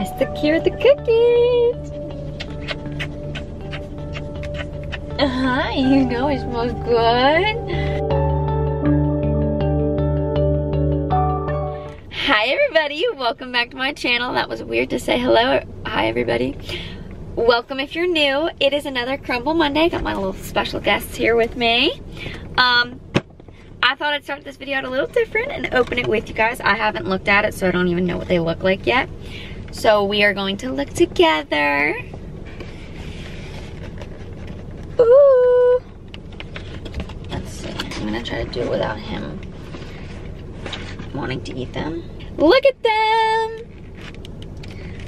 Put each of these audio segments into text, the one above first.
I secured the cookies. Uh-huh, you know it smells good. Hi everybody, welcome back to my channel. That was weird to say hello. Hi everybody. Welcome if you're new. It is another Crumbl Monday. Got my little special guests here with me. Um, I thought I'd start this video out a little different and open it with you guys. I haven't looked at it, so I don't even know what they look like yet. So we are going to look together. Ooh. Let's see. I'm gonna try to do it without him wanting to eat them. Look at them.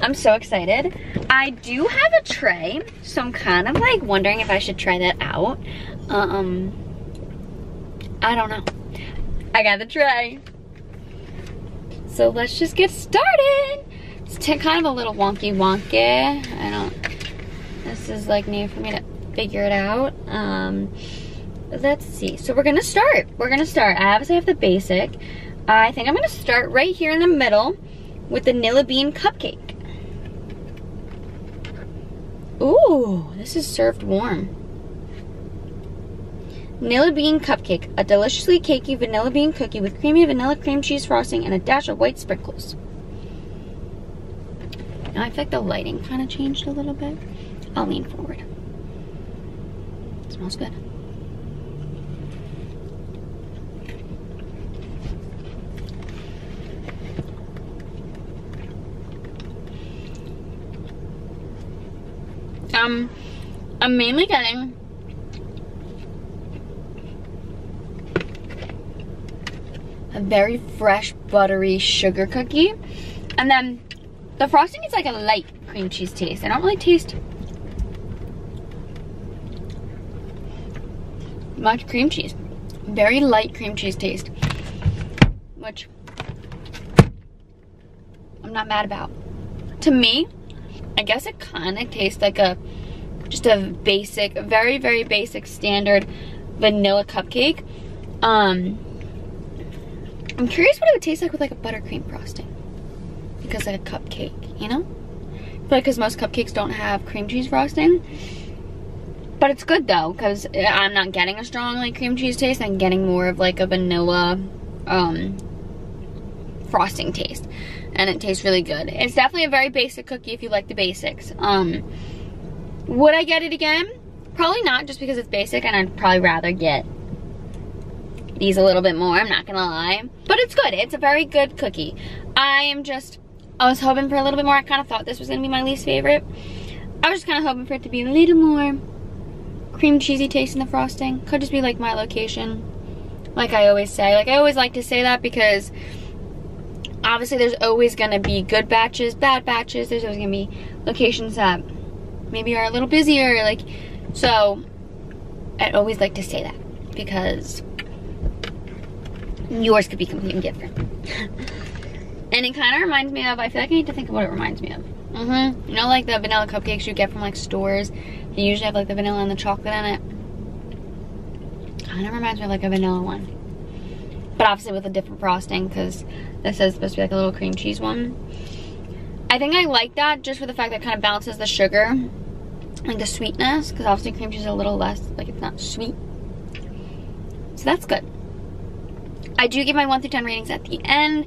I'm so excited. I do have a tray, so I'm kind of like wondering if I should try that out. Um, I don't know. I got the tray. So let's just get started. It's kind of a little wonky wonky. I don't, this is like new for me to figure it out. Um, let's see. So we're gonna start. We're gonna start. I obviously have the basic. I think I'm gonna start right here in the middle with the Nilla Bean cupcake. Ooh, this is served warm. Nilla Bean Cupcake, a deliciously cakey vanilla bean cookie with creamy vanilla cream cheese frosting and a dash of white sprinkles. I like the lighting kind of changed a little bit. I'll lean forward. smells good. Um, I'm mainly getting a very fresh, buttery sugar cookie. And then the frosting is like a light cream cheese taste. I don't really taste much cream cheese. Very light cream cheese taste, which I'm not mad about. To me, I guess it kind of tastes like a, just a basic, very, very basic standard vanilla cupcake. Um, I'm curious what it would taste like with like a buttercream frosting. Because like a cupcake, you know? Like, because most cupcakes don't have cream cheese frosting. But it's good though, because I'm not getting a strong like cream cheese taste. I'm getting more of like a vanilla um, frosting taste and it tastes really good. It's definitely a very basic cookie if you like the basics. Um, would I get it again? Probably not, just because it's basic, and I'd probably rather get these a little bit more, I'm not gonna lie. But it's good, it's a very good cookie. I am just, I was hoping for a little bit more. I kind of thought this was gonna be my least favorite. I was just kind of hoping for it to be a little more cream cheesy taste in the frosting. Could just be like my location, like I always say. Like I always like to say that because obviously there's always gonna be good batches, bad batches. There's always gonna be locations that maybe are a little busier. Like, so I always like to say that because yours could be completely different. and it kind of reminds me of, I feel like I need to think of what it reminds me of. Mm-hmm. You know like the vanilla cupcakes you get from like stores? They usually have like the vanilla and the chocolate in it. Kind of reminds me of like a vanilla one. But obviously with a different frosting because this is supposed to be like a little cream cheese one. I think I like that just for the fact that it kind of balances the sugar, like the sweetness, because obviously cream cheese is a little less, like it's not sweet. So that's good. I do give my 1 through 10 ratings at the end,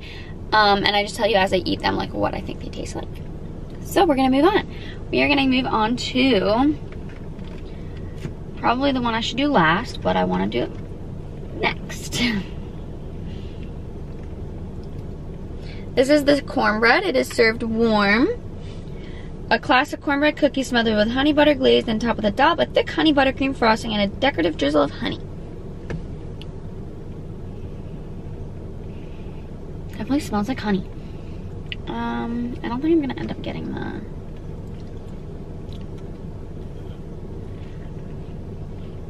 um, and I just tell you as I eat them, like what I think they taste like. So we're gonna move on. We are gonna move on to probably the one I should do last, but I wanna do next. This is the cornbread. It is served warm. A classic cornbread cookie smothered with honey butter glaze and top with a dollop of thick honey buttercream frosting and a decorative drizzle of honey. Definitely smells like honey. Um, I don't think I'm gonna end up getting the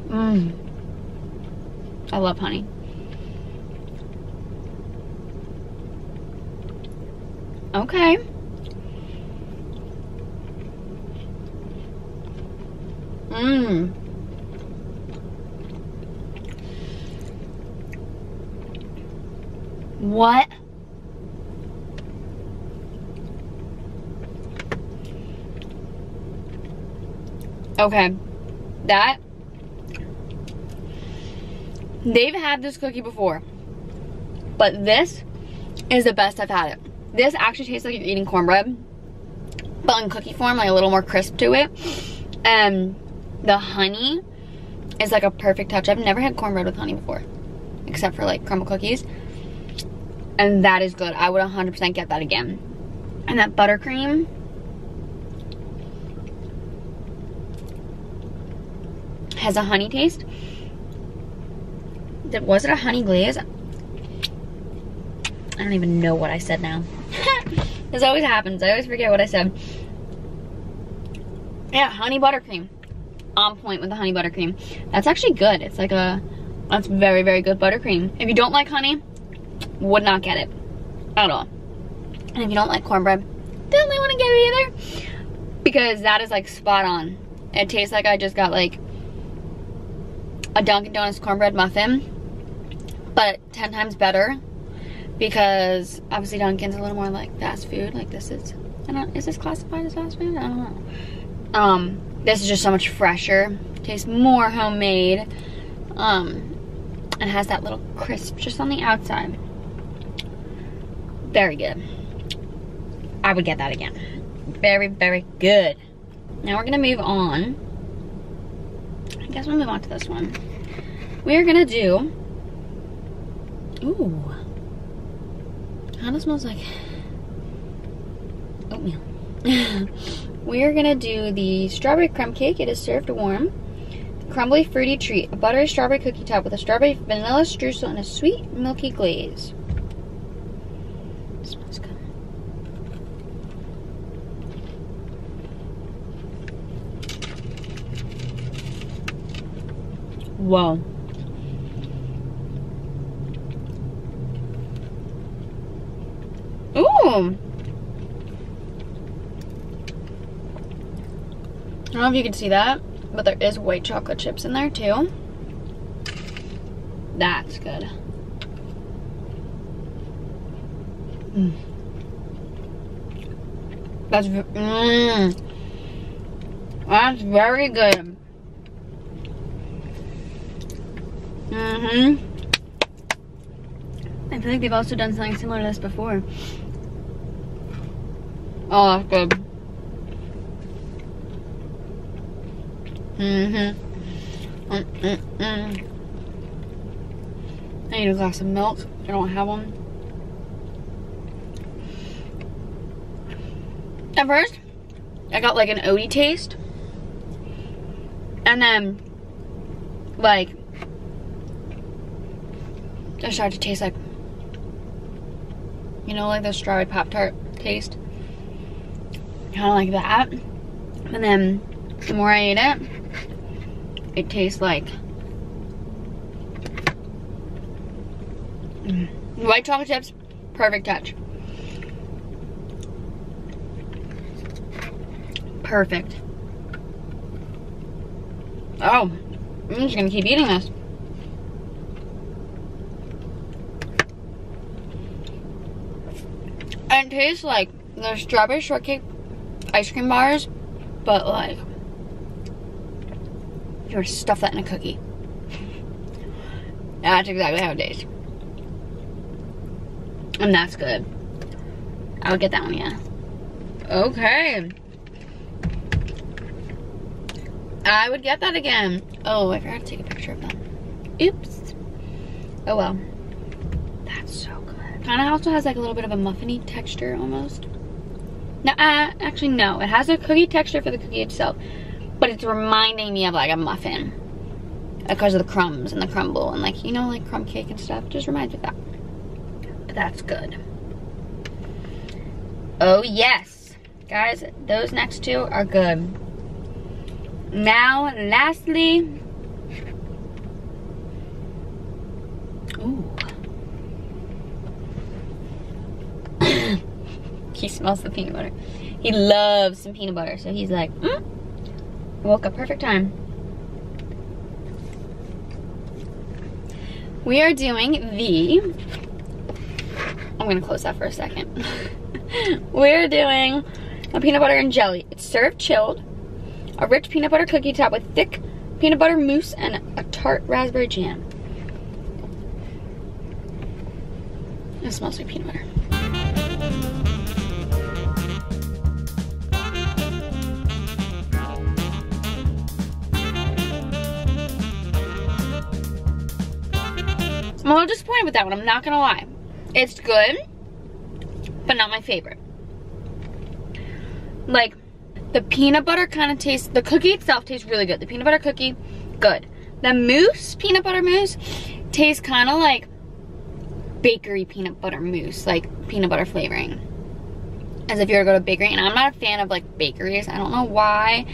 Mmm. I love honey. Okay. Mmm. What? Okay, that, they've had this cookie before, but this is the best I've had it. This actually tastes like you're eating cornbread, but in cookie form, like a little more crisp to it. And the honey is like a perfect touch. I've never had cornbread with honey before, except for like Crumbl cookies. And that is good. I would 100% get that again. And that buttercream. Has a honey taste. Was it a honey glaze? I don't even know what I said now. this always happens. I always forget what I said. Yeah, honey buttercream. On point with the honey buttercream. That's actually good. It's like a, that's very, very good buttercream. If you don't like honey, would not get it at all. And if you don't like cornbread, definitely wouldn't get it either. Because that is like spot on. It tastes like I just got like a Dunkin' Donuts cornbread muffin, but 10 times better because obviously Dunkin's a little more like fast food. Like this is, I don't, is this classified as fast food? I don't know. Um, this is just so much fresher. Tastes more homemade. Um, and has that little crisp just on the outside. Very good. I would get that again. Very, very good. Now we're gonna move on. I guess we'll move on to this one. We're gonna do, ooh, kind of smells like oatmeal. We're gonna do the strawberry crumb cake. It is served warm. Crumbly fruity treat, a buttery strawberry cookie top with a strawberry vanilla streusel and a sweet milky glaze. Smells good. Whoa. Ooh. I don't know if you can see that, but there is white chocolate chips in there too. That's good. Mm. That's, mm. That's very good. Mm-hmm. I feel like they've also done something similar to this before. Oh, that's good. Mm-hmm. Mm -mm -mm. I need a glass of milk. I don't have one. At first, I got like an oaty taste. And then, like, I started to taste like, you know, like the strawberry Pop-Tart taste. Kind of like that. And then, the more I ate it, it tastes like mm, white chocolate chips, perfect touch. Perfect. Oh, I'm just gonna keep eating this. And it tastes like the strawberry shortcake ice cream bars, but like you to stuff that in a cookie. That's exactly how it tastes. And that's good. I would get that one, yeah. Okay. I would get that again. Oh, I forgot to take a picture of that. Oops. Oh well. That's so good. Kind of also has like a little bit of a muffiny texture almost. No, uh, actually no. It has a cookie texture for the cookie itself. But it's reminding me of like a muffin. Because of the crumbs and the crumble and like, you know, like crumb cake and stuff. Just reminds me of that. But that's good. Oh yes. Guys, those next two are good. Now, lastly, ooh. He smells the peanut butter. He loves some peanut butter, so he's like, mm, woke up perfect time. We are doing the, I'm gonna close that for a second. We're doing a peanut butter and jelly. It's served chilled A rich peanut butter cookie topped with thick peanut butter mousse and a tart raspberry jam. It smells like peanut butter. Little disappointed with that one, I'm not gonna lie. It's good, but not my favorite. Like, the peanut butter kind of tastes, the cookie itself tastes really good. The peanut butter cookie, good. The mousse, peanut butter mousse, tastes kind of like bakery peanut butter mousse, like peanut butter flavoring. As if you were to go to bakery, and I'm not a fan of like bakeries. I don't know why,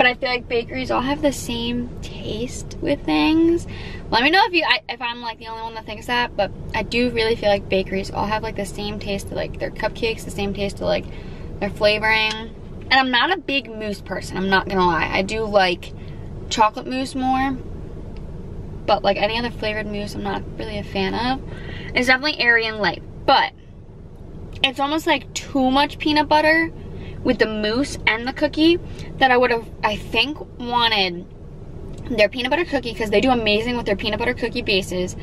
but I feel like bakeries all have the same taste with things. Let me know if you, I, if I'm like the only one that thinks that, but I do really feel like bakeries all have like the same taste to like their cupcakes, the same taste to like their flavoring. And I'm not a big mousse person, I'm not gonna lie. I do like chocolate mousse more, but like any other flavored mousse, I'm not really a fan of. It's definitely airy and light, but it's almost like too much peanut butter with the mousse and the cookie that I would have, I think, wanted their peanut butter cookie because they do amazing with their peanut butter cookie bases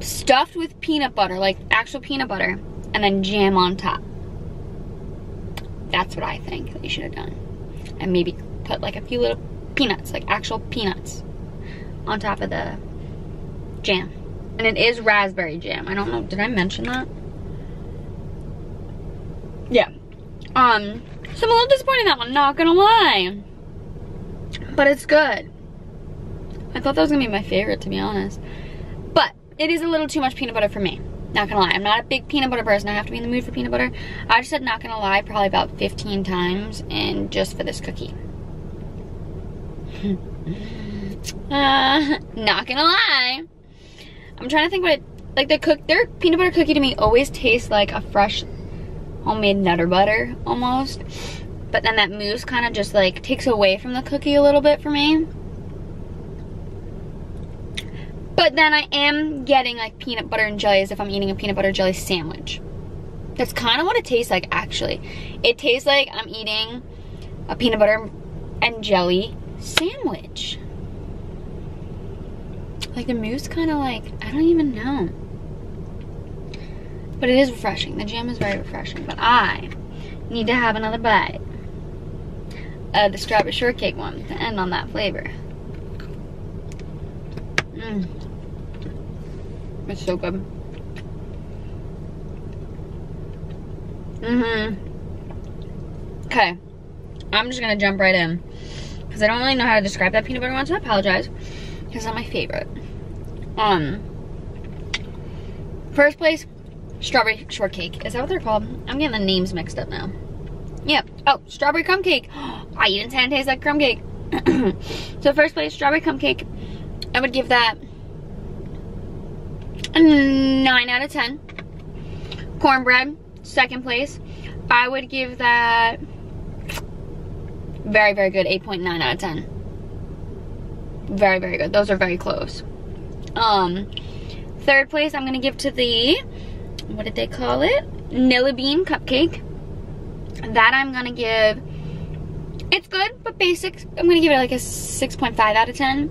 stuffed with peanut butter, like actual peanut butter, and then jam on top. That's what I think they should have done. And maybe put like a few little peanuts, like actual peanuts, on top of the jam. And it is raspberry jam. I don't know, did I mention that? Yeah. Um, so I'm a little disappointed in that one, not gonna lie. But it's good. I thought that was gonna be my favorite, to be honest. But it is a little too much peanut butter for me. Not gonna lie, I'm not a big peanut butter person. I have to be in the mood for peanut butter. I just said not gonna lie probably about 15 times and just for this cookie. uh, not gonna lie. I'm trying to think what it, like the cook, their peanut butter cookie to me always tastes like a fresh homemade nutter butter almost. But then that mousse kind of just like takes away from the cookie a little bit for me. But then I am getting like peanut butter and jelly as if I'm eating a peanut butter jelly sandwich. That's kind of what it tastes like actually. It tastes like I'm eating a peanut butter and jelly sandwich. Like the mousse kind of like, I don't even know. But it is refreshing. The jam is very refreshing. But I need to have another bite of the strawberry shortcake one to end on that flavor. Mmm. It's so good. Mm-hmm. Okay. I'm just gonna jump right in. Because I don't really know how to describe that peanut butter one, so I apologize. Because it's not my favorite. Um, first place, strawberry shortcake. Is that what they're called? I'm getting the names mixed up now. Yep. Oh, strawberry crumb cake. I eat and taste like crumb cake. so first place, strawberry crumb cake. I would give that a 9 out of 10. Cornbread, second place. I would give that very, very good. 8.9 out of 10. Very, very good. Those are very close. Um, third place, I'm going to give to the, what did they call it? Nilla Bean Cupcake. That I'm to give, it's good, but basic. I'm to give it like a 6.5 out of 10.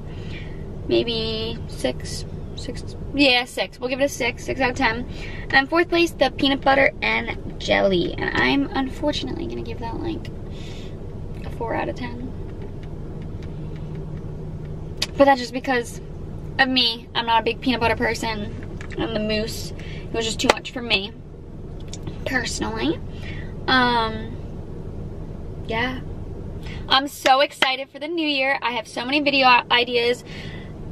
Maybe 6, 6, yeah, 6. We'll give it a 6, 6 out of 10. And fourth place, the peanut butter and jelly. And I'm unfortunately to give that like a 4 out of 10. But that's just because of me. I'm not a big peanut butter person. And the mousse, it was just too much for me. Personally. Um, yeah. I'm so excited for the new year. I have so many video ideas.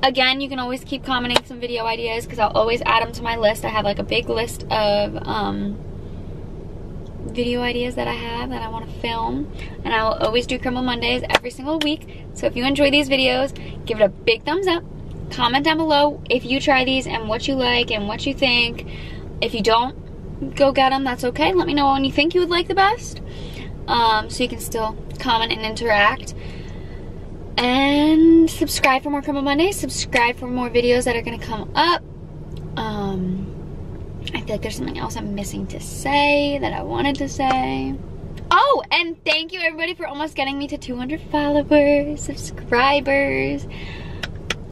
Again, you can always keep commenting some video ideas because I'll always add them to my list. I have like a big list of um, video ideas that I have that I want to film. And I will always do Crumbl Mondays every single week. So if you enjoy these videos, give it a big thumbs up. Comment down below if you try these and what you like and what you think. If you don't, go get them. That's okay. Let me know when you think you would like the best. Um, so you can still comment and interact. And subscribe for more Crumbl Mondays. Subscribe for more videos that are going to come up. Um, I feel like there's something else I'm missing to say that I wanted to say. Oh, and thank you everybody for almost getting me to 200 followers, subscribers.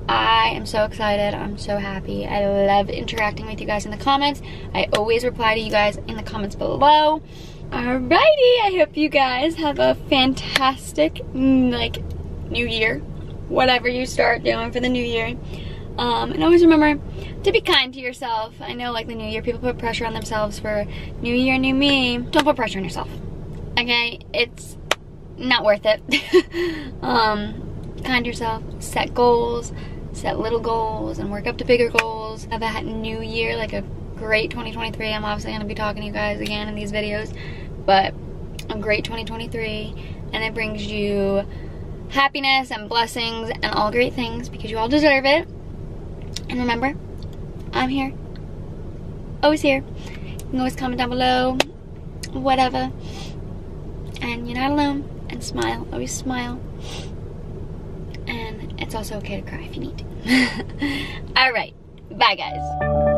I am so excited. I'm so happy. I love interacting with you guys in the comments. I always reply to you guys in the comments below. Alrighty, I hope you guys have a fantastic, mm, like, new year. Whatever you start doing for the new year. Um, and always remember to be kind to yourself. I know, like, the new year, people put pressure on themselves for new year, new me. Don't put pressure on yourself. Okay? It's not worth it. um, kind yourself. Set goals set little goals and work up to bigger goals. Have a new year, like a great 2023. I'm obviously going to be talking to you guys again in these videos, but a great 2023 and it brings you happiness and blessings and all great things because you all deserve it. And remember, I'm here. Always here. You can always comment down below, whatever. And you're not alone. And smile. Always smile. And it's also okay to cry if you need to. Alright. Bye, guys.